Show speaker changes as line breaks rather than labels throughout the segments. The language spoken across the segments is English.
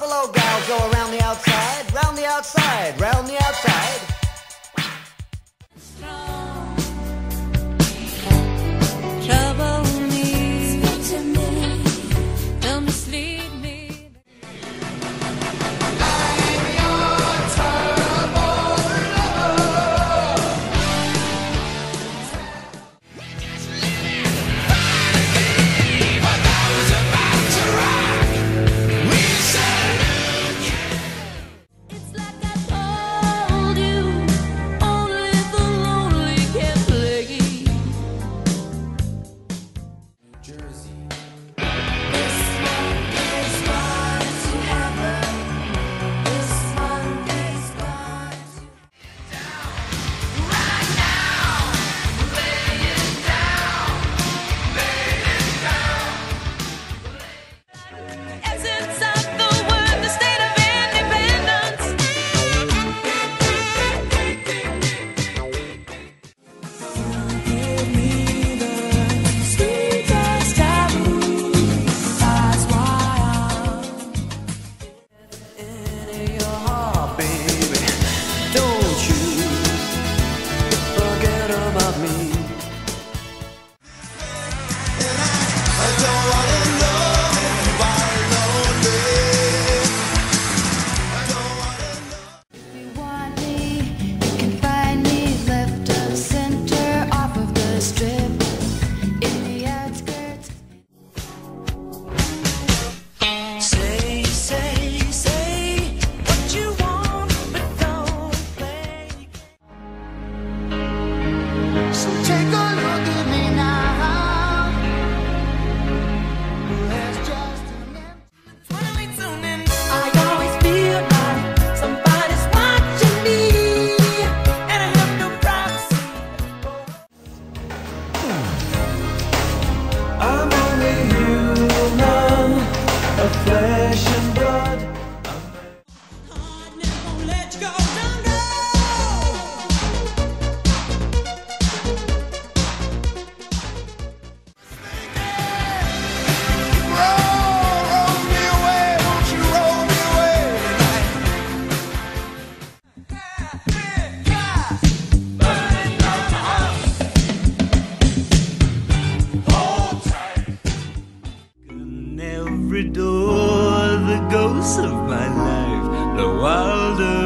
Buffalo gal go around the outside, round the outside, round the outside.
every door the ghosts of my life, the wilder.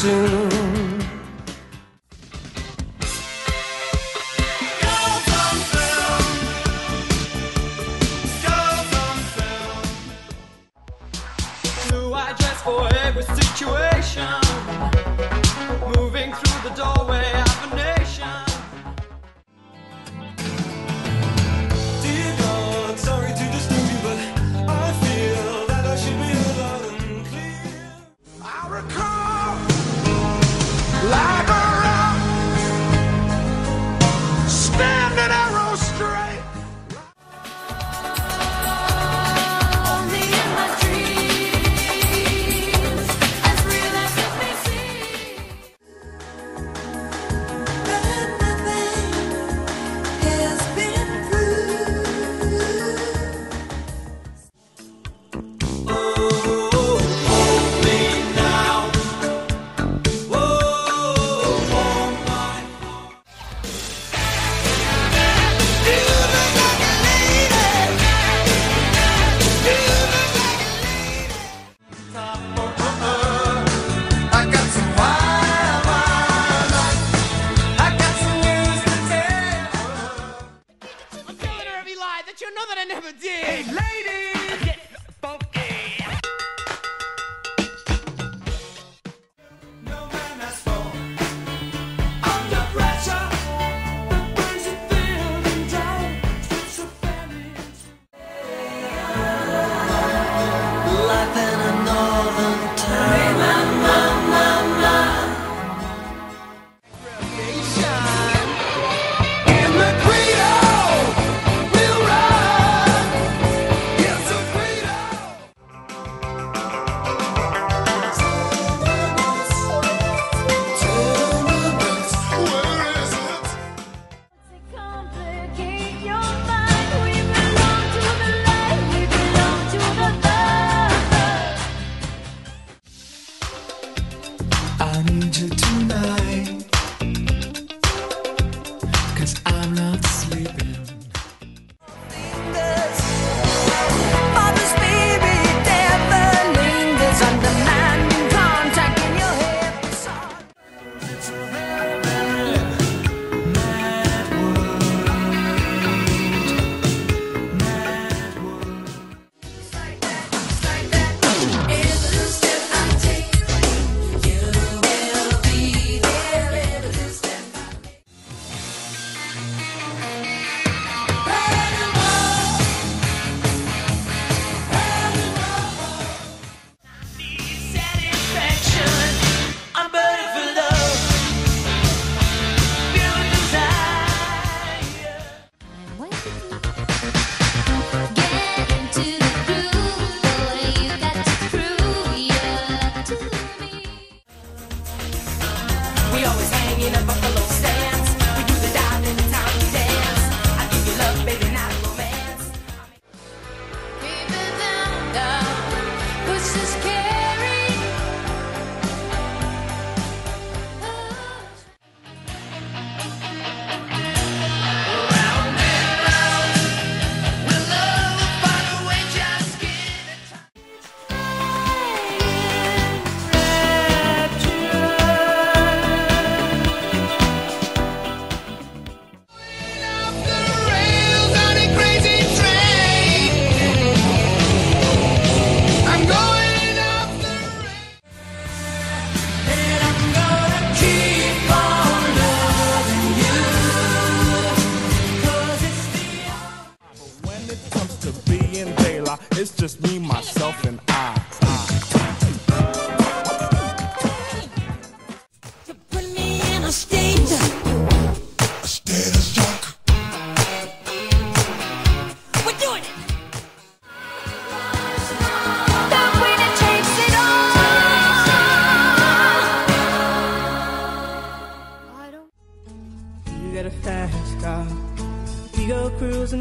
soon.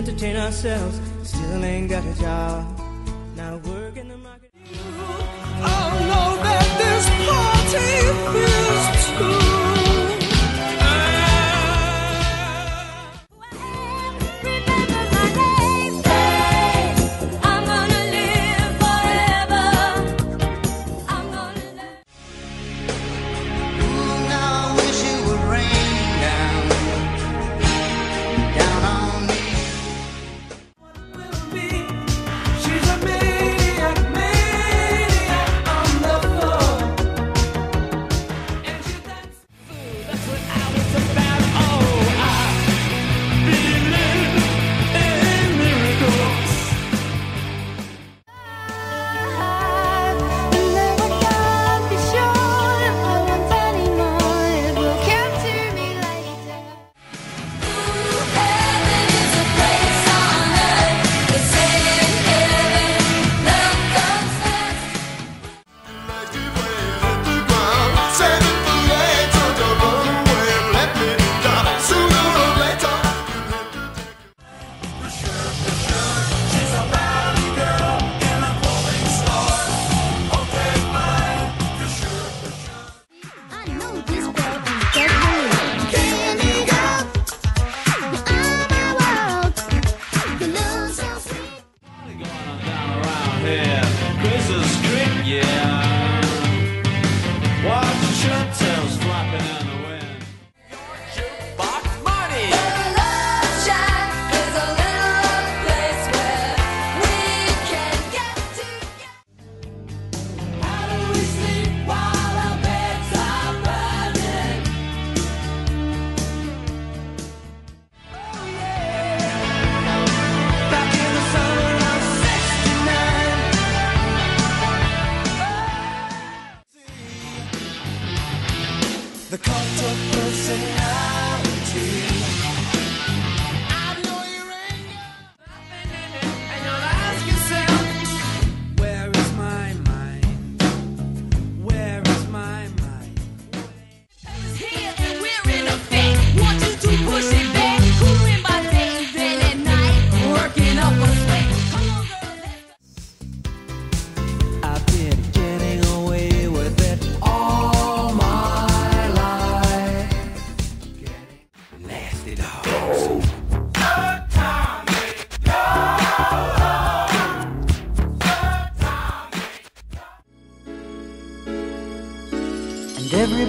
entertain ourselves. Still ain't got a job. Now work in the market.
You know that this party.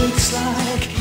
it's
like